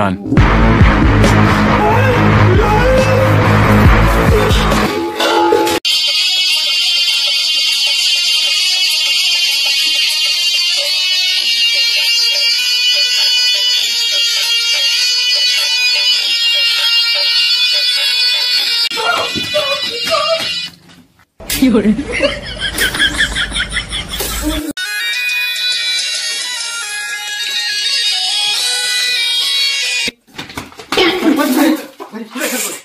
run. Like,